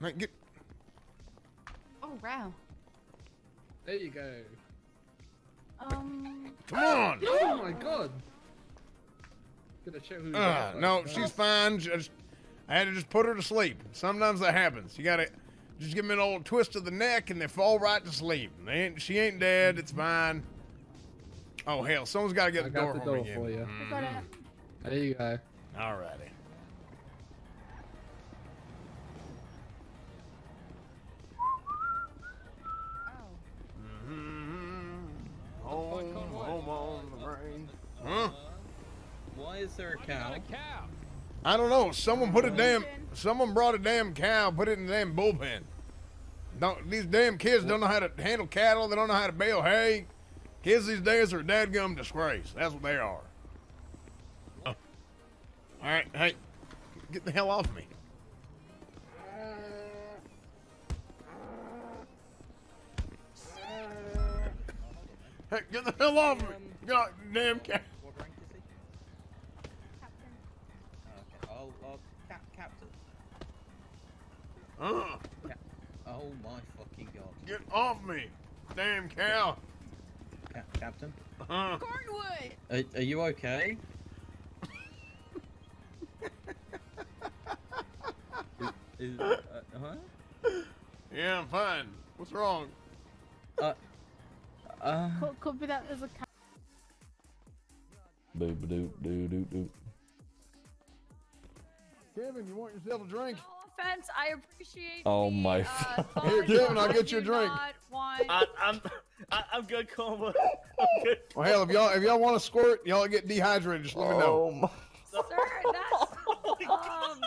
Right, get. Oh wow. There you go. Um. Come on. Oh my god. Gonna check who's Uh, no, first. she's fine. Just, I had to just put her to sleep. Sometimes that happens. You gotta just give them an old twist of the neck and they fall right to sleep. They ain't, she ain't dead. It's fine. Oh hell, someone's got to get I the got door the home door again. for you. I got it. There you go. Alrighty. Huh? Why is there a cow? a cow? I don't know. Someone put a damn. Someone brought a damn cow, put it in the damn bullpen. Don't these damn kids don't know how to handle cattle? They don't know how to bale hay. Kids these days are a dadgum disgrace. That's what they are. Oh. All right, hey, get the hell off me. Hey, get the hell off me! God damn cat. Okay, I'll, I'll cap, captain. Uh, Cap, oh my fucking god. get off me! Damn cow! Cap, captain, Uh, Cornwood. are, are you okay? is, is, uh, huh? yeah, I'm fine. What's wrong? Uh, uh, Could, could be that there's a cat. Boo doo doo doo doo. Kevin, you want yourself a drink? No offense, I appreciate. Oh the, my uh, Here, Kevin, I'll get you a drink. not want- I, I'm, I, I'm good, Cornwood. I'm good. Well, hell, if y'all if y'all want to squirt, y'all get dehydrated. Just let me know. Oh my. Sir, that's um.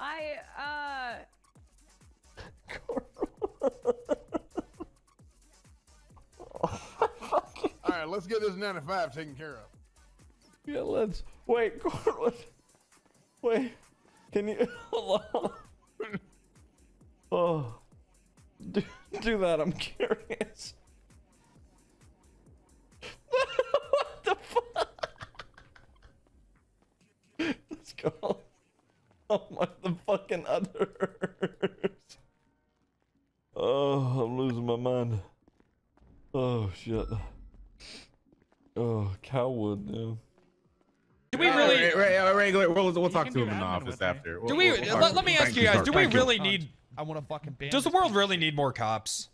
I uh. All right, let's get this 95 taken care of. Yeah, let's wait. Cornwood. Wait. Can you hold on? Oh. Do, do that. I'm curious. what the fuck? Let's go. Oh my, the fucking others. Oh, I'm losing my mind. Oh shit. Oh, cowwood now. Talk to him in the office after. Do we? Let, let me ask you guys. Do we really need? I want to fucking ban. Does the world really need more cops?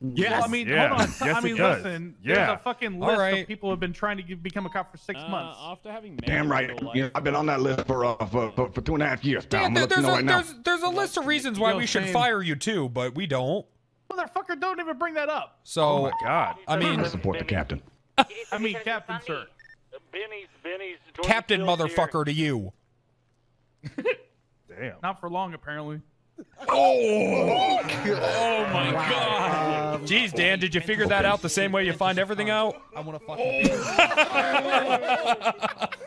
Yes. Well, I mean, yeah. hold on. Yes, I mean, does. listen. Yeah. There's a fucking list right. of people who have been trying to get, become a cop for six months. After having Damn right. You know, I've been on that list for uh, for, for, for two and a half years. Now, Yeah, I'm there- gonna let you there's a right now. there's there's a list of reasons why Yo, we should Shane. fire you too, but we don't. Motherfucker, don't even bring that up. So Oh my god. I mean, I support the captain. I mean, Captain Sir. Benny's, Benny's. Captain motherfucker to you. Damn. Not for long, apparently. Oh Oh my god. Jeez, Dan, did you figure that out the same way you find everything out? I want to fucking. ban.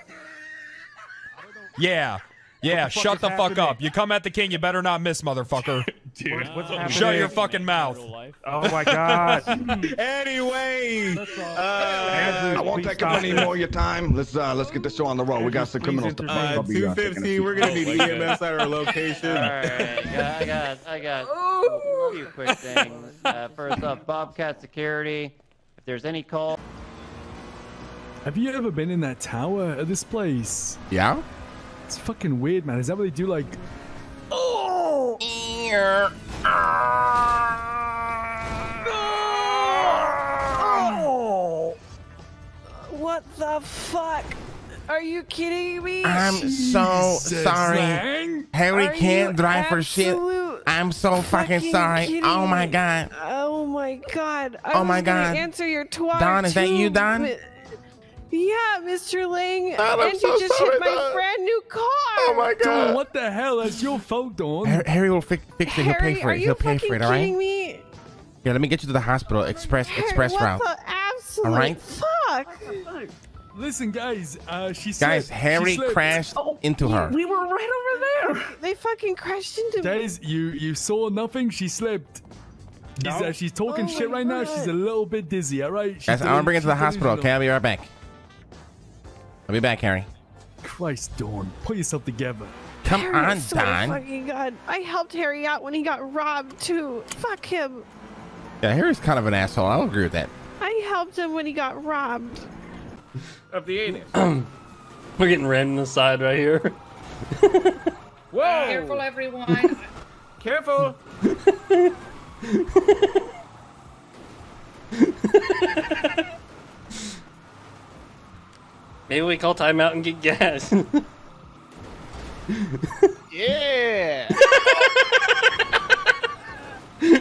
Yeah. Yeah, fuck shut the fuck happening? up. You come at the king, you better not miss, motherfucker. Dude, what's happening? Shut your fucking mouth. Oh my god. Anyway, Andrew, I won't take up any more of your time. Let's uh let's get the show on the road. We got some criminals to intervene. pay. Uh, 215, we're gonna need Oh my EMS at our location. Alright, yeah, I got, I got a few quick things. Uh, first off, Bobcat Security. If there's any call, Have you ever been in that tower at this place? Yeah. It's fucking weird, man. Is that what they do? Like, What the fuck? Are you kidding me? I'm so Jesus, sorry. Lang. Harry Are can't drive for shit. I'm so fucking fucking sorry. Oh my me? god. Oh my god. I Oh my was gonna God. Answer your twat. Don, is that you, Don? But- Yeah, Mr. Lang. Don, I'm and so you just sorry, hit my Don. brand new car. Oh my Dawn, god. what the hell? That's your fault, Dawn. Har- Harry will fix, fix it. He'll Harry, pay for are it. you He'll pay fucking for it. All right. kidding me? Here, let me get you to the hospital. Express Harry, express what route. the absolute All right. fuck? Listen, guys. Uh, she Guys, slipped. Harry she slipped. crashed into her. We were right over there. They fucking crashed into me. Guys, you you saw nothing. She slipped. She's, uh, she's talking Oh shit my right now. She's a little bit dizzy. All right. She's Guys, I'm gonna bring her to the hospital. Okay. I'll be right back. I'll be back, Harry. Christ, Dawn, pull yourself together. Come Harry, on, I Don. fucking God. I helped Harry out when he got robbed too. Fuck him. Yeah, Harry's kind of an asshole. I'll agree with that. I helped him when he got robbed. Of the anus. We're getting ran in the side right here. Whoa! Careful, everyone. Careful! Maybe we call timeout and get gas. Yeah! no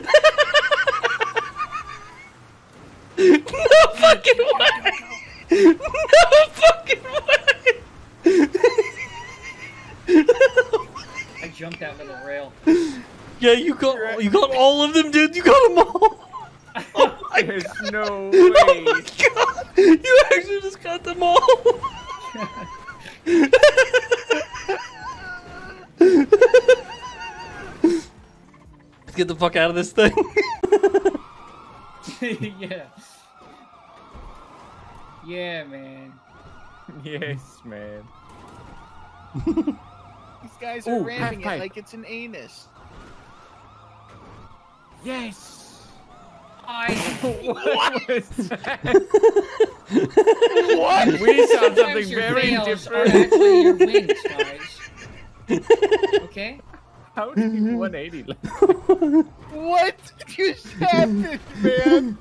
fucking way! No fucking way! I jumped out of the rail. Yeah, you got you got all of them, dude. You got them all. Oh my There's god. no Oh way. my god! You actually just got them all. Let's get the fuck out of this thing. yeah. Yeah, man. Yes, man. These guys are Ooh, ramming it half-pipe. like it's an anus. Yes! I. what was what? We saw something very different. Are actually your wins, guys. Okay. How did you 180? What just happened, man?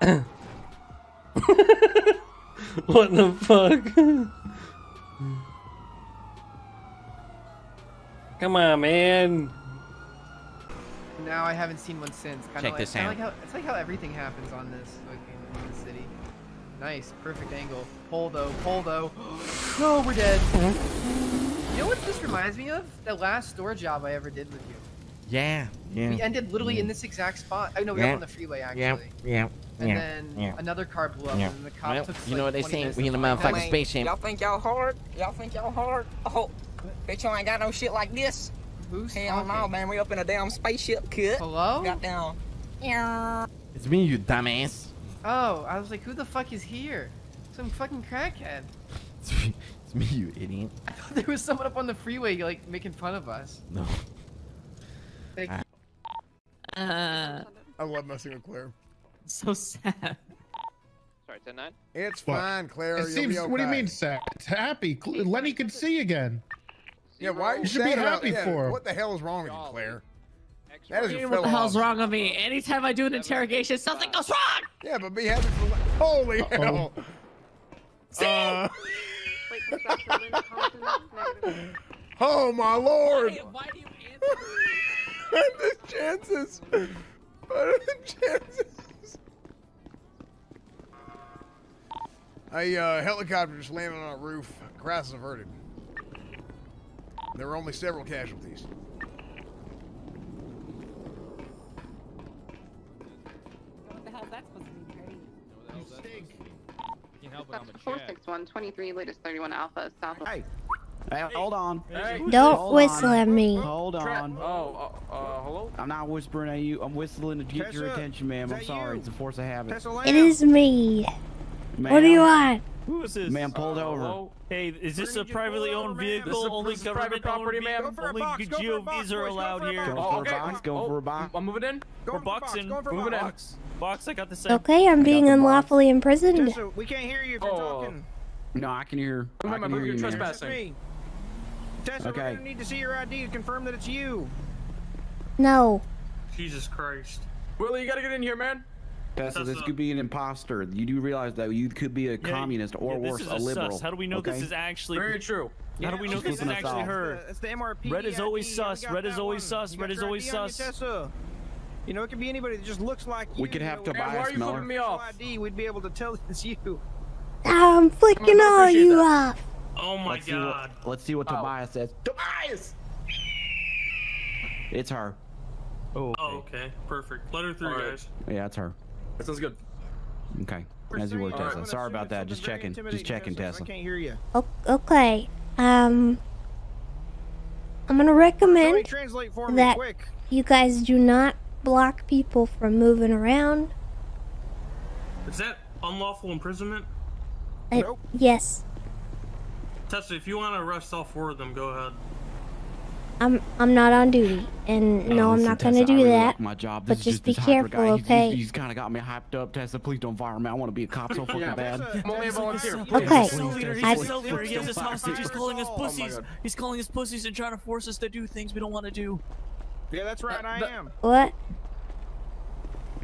what the fuck? Come on, man. No, I haven't seen one since. Kinda Check like, this out. Like how, it's like how everything happens on this fucking in the city. Nice, perfect angle. Pull though, pull though. no, we're dead. You know what this reminds me of? The last store job I ever did with you. Yeah. Yeah. We ended literally in this exact spot. I know we were Yeah. up on the freeway actually. Yeah. Yeah. And yeah. then yeah. another car blew up, Yeah. and the cop Well, took. you like, know what they 20 say, we in the find motherfucking us. spaceship. Y'all think y'all hard? Y'all think y'all hard? Oh, bitch, y'all ain't got no shit like this. Who's Hell no, talking? man. We up in a damn spaceship, kid. Hello? Got down. Yeah. It's me, you dumbass. Oh, I was like, who the fuck is here? Some fucking crackhead. It's me, you idiot. I thought there was someone up on the freeway like making fun of us. No. Like, Uh, I love messing with Claire. So sad. Sorry, 10 9? It's What? fine, Claire. It seems. okay. What do you mean sad? It's happy. Cl- Lenny can see again. Yeah, why are you, You should be sad about- happy yeah, for. What the hell is wrong with you, Claire? That is What the fellow hell's wrong with me? Anytime I do an interrogation, something goes wrong. Yeah, but be happy for. Holy hell! Uh, oh my lord! Why do you What are the chances? What are the chances? A uh, helicopter just landed on a roof. Crisis averted. There were only several casualties. 123, latest 31 Alpha, south. Hey. Hey, hold on. Hey. Don't hold whistle on. at me. Hold on. Oh, uh, uh, hello? I'm not whispering at you. I'm whistling to get Tessa, your attention, ma'am. I'm sorry. You? It's a force of habit. It is me. What do you want? Who is this? Man, pulled uh, over. Hey, is this a privately owned over, vehicle? A, only government property, ma'am? Only GOVs are allowed here. Going for okay. a box. Going oh, for a box. I'm moving in. We're boxing. Moving in. Box, I got the same. Okay, I'm being unlawfully imprisoned. We can't hear you if you're oh. talking. No, I can hear. I Remember, can hear you're you, man. trespassing. Me. Tessa, Okay. we're gonna need to see your ID to confirm that it's you. No. Jesus Christ. Willie, you gotta get in here, man. Tessa, this could be an imposter. You do realize that you could be a Yeah, communist or yeah, worse, is a liberal. Sus. How do we know okay? this is actually? Very true. How do we know she's this is actually off. her? It's the MRP. Red is always ID. Yeah, sus. Red is always one. sus. Red is always ID on you, sus. Tessa. You know, it could be anybody that just looks like you. We could you have know, Tobias why are you Miller. flipping me off? ID, we'd be able to tell it's you. I'm flicking all you that. off. Oh my Let's see god. what, let's see what Tobias says. Tobias! It's her. Oh, okay. Perfect. Let her through, Alright. guys. Yeah, it's her. That sounds good. Okay. As you were, saying, Tessa. Sorry about that. Just checking. Just checking, Tessa, 'cause Tessa. I can't hear you. O- Okay. Um, I'm gonna recommend for me that quick. you guys do not block people from moving around. Is that unlawful imprisonment? Uh, Yes. Tessa, if you want to arrest all four of them, go ahead. I'm I'm not on duty, and no, I'm not Tessa, gonna do really that. like my job. But This is just just be hyper careful, guy. He's- okay? He's, he's kind of got me hyped up. Tessa, please don't fire me. I want to be a cop so fucking bad. I'm only a volunteer. Okay. Cell leader, he's I- a cell leader. He has us hostage. He's calling us Oh pussies. God. He's calling us pussies and trying to force us to do things we don't want to do. Yeah, that's right. I am. What?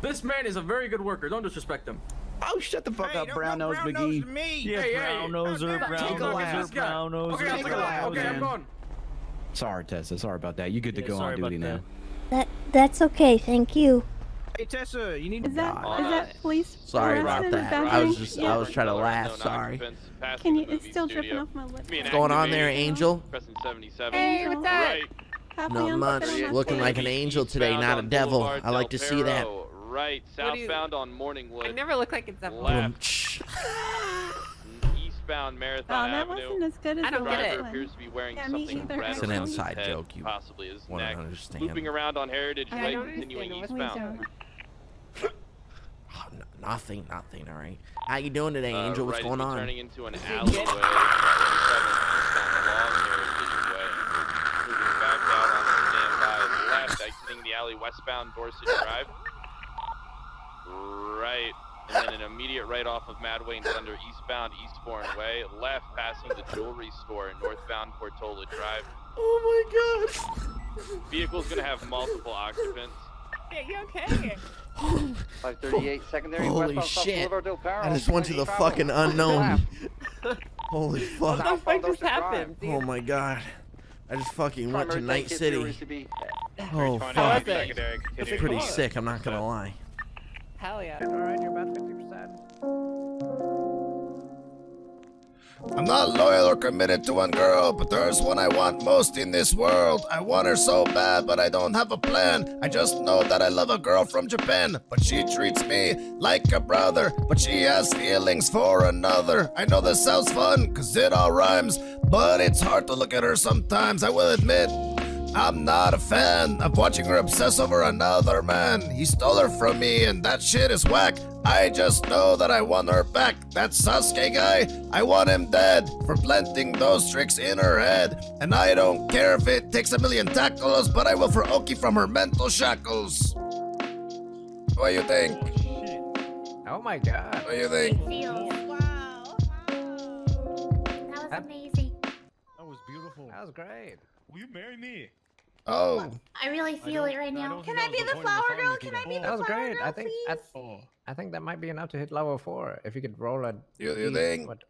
This man is a very good worker. Don't disrespect him. Oh, shut the fuck up, brown nose McGee. Me. Yeah, hey, brown hey, noser, hey, brown take a look noser, this brown noser. Okay, I'll Take take a a look, look. Okay, I'm man. going. Sorry, Tessa. Sorry about that. You good to Yeah, go on duty now. That that's okay. Thank you. Hey Tessa, you need Is that God. is that police? Sorry about that. I was just I was trying to laugh. Sorry. Can you? It's still dripping off my lip. What's going on there, Angel? Hey, what's up? Happy Not much. fucking on my Looking like an angel today, not a devil. I like to see that. Right, What do you- southbound on Morningwood. I never look like it's a Left. Shh. Eastbound Oh, that Avenue. wasn't as good as I don't the get it. Driver one. appears to be wearing Yeah, something red It's an around inside head, joke you possibly his wanna neck. understand. Looping around on Heritage I Way, don't continuing eastbound. Oh, n- nothing, nothing. All right. How you doing today, Uh, Angel? What's right, going it'll on? Turning into an alleyway. 27 eastbound along Heritage Way. Moving back out on the left, exiting the alley westbound Dorset Drive. Right, and then an immediate right off of Mad Wayne Thunder eastbound Eastbourne Way. Left, passing the jewelry store northbound Portola Drive. Oh my god. Vehicle's gonna have multiple occupants. Are you okay? 538 secondary Holy shit! I just went to the fucking unknown. Holy fuck. What the fuck just happened? Oh my god! I just fucking went to Night City. Oh fuck! was it? It's pretty sick. I'm not gonna lie. Hell yeah. Alright, you're about 50%. I'm not loyal or committed to one girl, but there's one I want most in this world. I want her so bad, but I don't have a plan. I just know that I love a girl from Japan, but she treats me like a brother, but she has feelings for another. I know this sounds fun, cause it all rhymes, but it's hard to look at her sometimes, I will admit. I'm not a fan of watching her obsess over another man. He stole her from me, and that shit is whack. I just know that I want her back. That Sasuke guy, I want him dead for planting those tricks in her head. And I don't care if it takes a million tackles, but I will for Oki from her mental shackles. What do you think? Oh, oh my god. What do you think? Wow. That was amazing. That was beautiful. That was great. Will you marry me? Oh. I really feel it right now. Can I be the flower girl? Can I be the That was flower great. girl, I think please? I, I think that might be enough to hit level four. If you could roll a. You- you D- think? What,